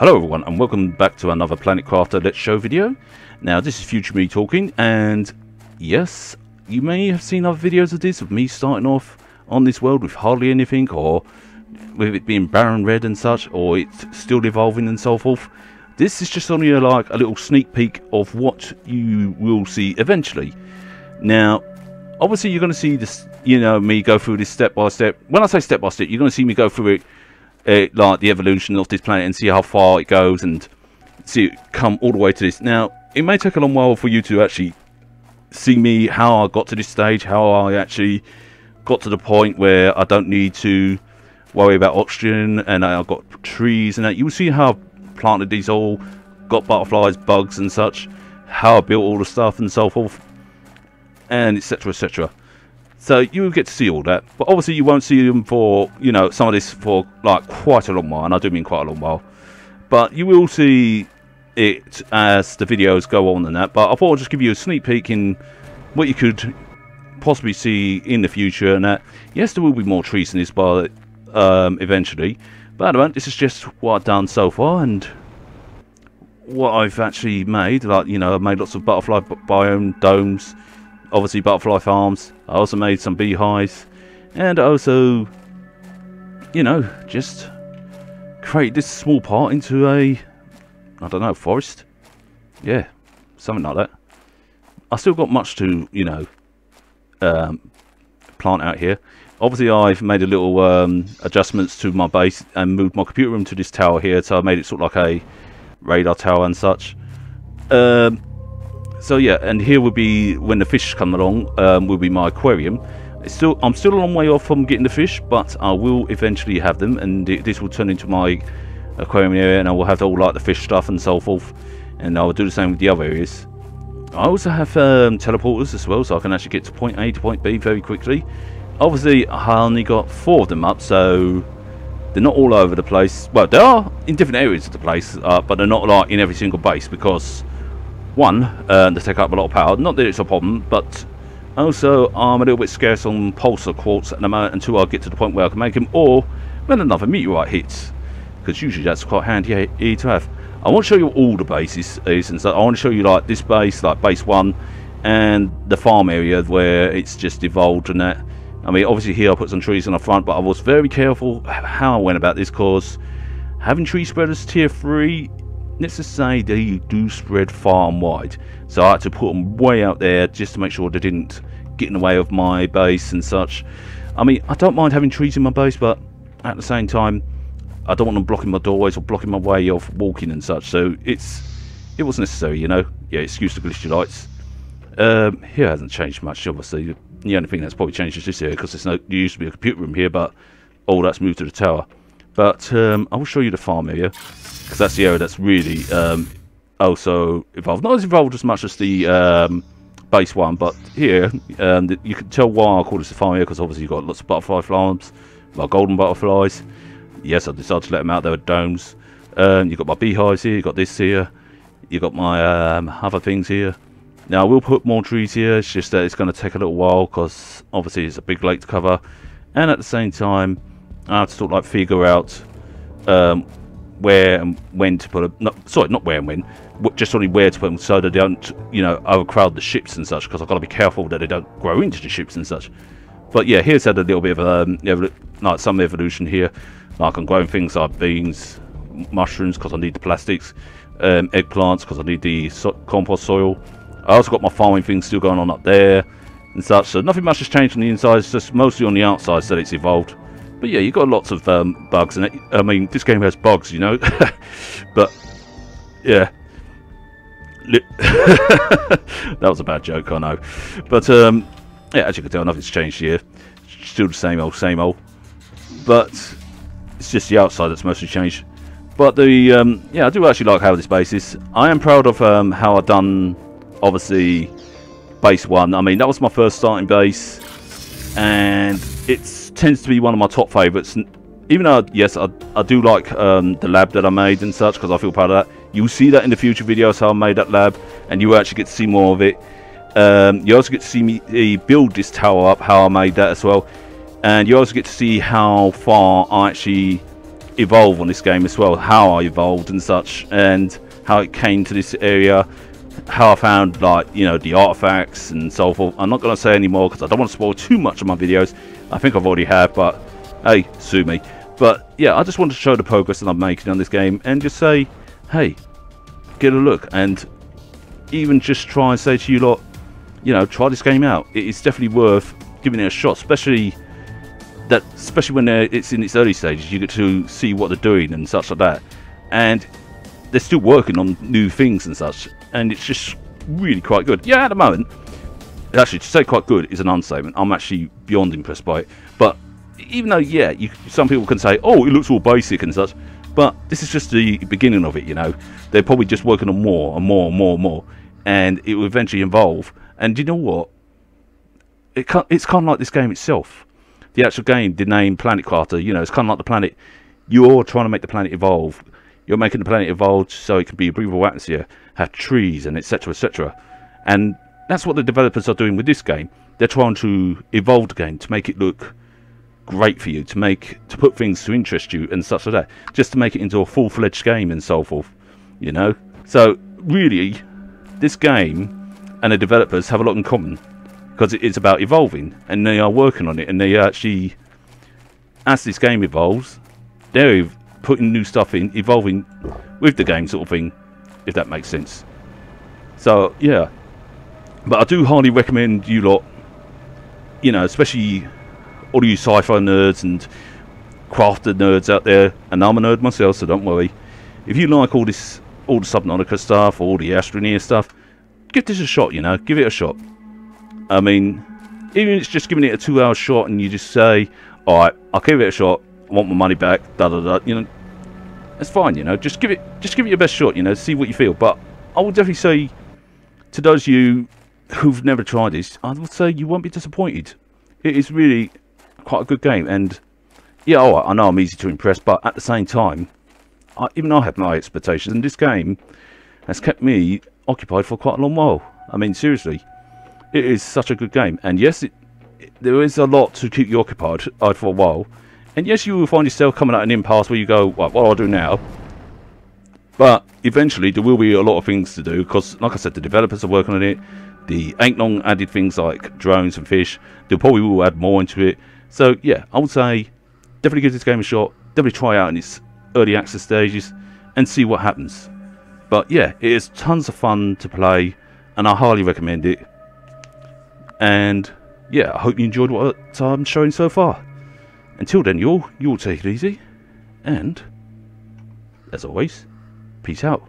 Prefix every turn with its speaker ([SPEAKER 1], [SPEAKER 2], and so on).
[SPEAKER 1] Hello everyone and welcome back to another Planet Crafter Let's Show video. Now this is Future Me talking and yes, you may have seen other videos of this of me starting off on this world with hardly anything or with it being barren red and such or it's still evolving and so forth. This is just only a, like a little sneak peek of what you will see eventually. Now obviously you're going to see this, you know, me go through this step by step. When I say step by step, you're going to see me go through it uh, like the evolution of this planet and see how far it goes and see it come all the way to this. Now, it may take a long while for you to actually see me, how I got to this stage, how I actually got to the point where I don't need to worry about oxygen and I've got trees and that. You'll see how I planted these all, got butterflies, bugs and such, how I built all the stuff and so forth, and etc. etc. So you get to see all that, but obviously you won't see them for, you know, some of this for like quite a long while, and I do mean quite a long while. But you will see it as the videos go on and that, but I thought I'd just give you a sneak peek in what you could possibly see in the future and that. Yes, there will be more trees in this bar um, eventually, but moment, this is just what I've done so far and what I've actually made. Like, you know, I've made lots of butterfly biome domes, obviously butterfly farms. I also made some beehives and also, you know, just create this small part into a, I don't know, forest. Yeah, something like that. I still got much to, you know, um, plant out here. Obviously, I've made a little um, adjustments to my base and moved my computer room to this tower here, so I made it sort of like a radar tower and such. Um, so yeah, and here will be when the fish come along. Um, will be my aquarium. It's still, I'm still a long way off from getting the fish, but I will eventually have them, and it, this will turn into my aquarium area, and I will have all like the fish stuff and so forth, and I will do the same with the other areas. I also have um, teleporters as well, so I can actually get to point A to point B very quickly. Obviously, I only got four of them up, so they're not all over the place. Well, they are in different areas of the place, uh, but they're not like in every single base because one, uh, they take up a lot of power. Not that it's a problem, but also I'm a little bit scarce on pulsar quartz at the moment until I get to the point where I can make them, or when another meteorite hits, because usually that's quite handy to have. I want to show you all the bases, and so I want to show you like this base, like base one, and the farm area where it's just evolved and that. I mean, obviously here I put some trees on the front, but I was very careful how I went about this, because having tree spreaders tier 3 let's just say they do spread far and wide. So I had to put them way out there just to make sure they didn't get in the way of my base and such. I mean, I don't mind having trees in my base, but at the same time, I don't want them blocking my doorways or blocking my way of walking and such. So it's it was necessary, you know. Yeah, excuse the glitchy lights. Um, here hasn't changed much, obviously. The only thing that's probably changed is this here, because there's no there used to be a computer room here, but all that's moved to the tower. But um, I will show you the farm area because that's the area that's really um, also evolved. Not as evolved as much as the um, base one, but here um, you can tell why I call a farm because obviously you've got lots of butterfly farms, like golden butterflies. Yes, I decided to let them out. There were domes. Um, you've got my beehives here. You've got this here. You've got my um, other things here. Now, I will put more trees here. It's just that it's going to take a little while because obviously it's a big lake to cover. And at the same time, I have to sort of like figure out um, where and when to put them. Not, sorry, not where and when. Just only where to put them so they don't, you know, overcrowd the ships and such. Because I've got to be careful that they don't grow into the ships and such. But yeah, here's had a little bit of um, like some evolution here. Like I'm growing things like beans, mushrooms because I need the plastics, um, eggplants because I need the so compost soil. I also got my farming things still going on up there and such. So nothing much has changed on the inside. It's just mostly on the outside that it's evolved. But yeah, you've got lots of um, bugs in it. I mean, this game has bugs, you know. but yeah, that was a bad joke, I know. But um, yeah, as you can tell, nothing's changed here. Still the same old, same old. But it's just the outside that's mostly changed. But the um, yeah, I do actually like how this base is. I am proud of um, how I've done. Obviously, base one. I mean, that was my first starting base, and it's tends to be one of my top favourites. Even though, yes, I, I do like um, the lab that I made and such because I feel proud of that. You'll see that in the future videos how I made that lab and you actually get to see more of it. Um, you also get to see me build this tower up, how I made that as well. And you also get to see how far I actually evolve on this game as well, how I evolved and such, and how it came to this area, how I found like you know the artifacts and so forth. I'm not going to say any more because I don't want to spoil too much of my videos. I think I've already have, but hey, sue me. But yeah, I just want to show the progress that I'm making on this game and just say, hey, get a look and even just try and say to you lot, you know, try this game out. It is definitely worth giving it a shot, especially that, especially when it's in its early stages. You get to see what they're doing and such like that, and they're still working on new things and such, and it's just really quite good. Yeah, at the moment, actually, to say quite good is an understatement. I'm actually beyond impressed by it. But even though, yeah, you, some people can say, oh, it looks all basic and such, but this is just the beginning of it, you know. They're probably just working on more and more and more and more, and it will eventually evolve. And you know what? It it's kind of like this game itself. The actual game, the name Planet Crafter, you know, it's kind of like the planet. You're trying to make the planet evolve. You're making the planet evolve so it can be a breathable atmosphere, have trees, and etc. etc. And that's what the developers are doing with this game. They're trying to evolve the game to make it look great for you, to make to put things to interest you and such like that, just to make it into a full-fledged game and so forth. You know, so really, this game and the developers have a lot in common because it's about evolving and they are working on it and they actually, as this game evolves, they're putting new stuff in, evolving with the game sort of thing, if that makes sense. So yeah, but I do highly recommend you lot, you know, especially all you sci-fi nerds and crafted nerds out there, and I'm a nerd myself, so don't worry. If you like all this, all the Subnautica stuff, all the Astroneer stuff, give this a shot, you know, give it a shot. I mean, even if it's just giving it a two-hour shot and you just say, alright, I'll give it a shot, Want my money back, da da da, you know, that's fine, you know, just give it, just give it your best shot, you know, see what you feel. But I would definitely say, to those of you who've never tried this, I would say you won't be disappointed. It is really quite a good game, and yeah, oh, I know I'm easy to impress, but at the same time, I, even I have my expectations, and this game has kept me occupied for quite a long while. I mean, seriously, it is such a good game, and yes, it, it, there is a lot to keep you occupied uh, for a while, and yes, you will find yourself coming at an impasse where you go, what do I do now? But eventually, there will be a lot of things to do because, like I said, the developers are working on it. The Ain't Long added things like drones and fish. They probably will add more into it. So yeah, I would say definitely give this game a shot. Definitely try out in its early access stages and see what happens. But yeah, it is tons of fun to play and I highly recommend it. And yeah, I hope you enjoyed what I'm showing so far. Until then, you'll, you'll take it easy. And, as always, peace out.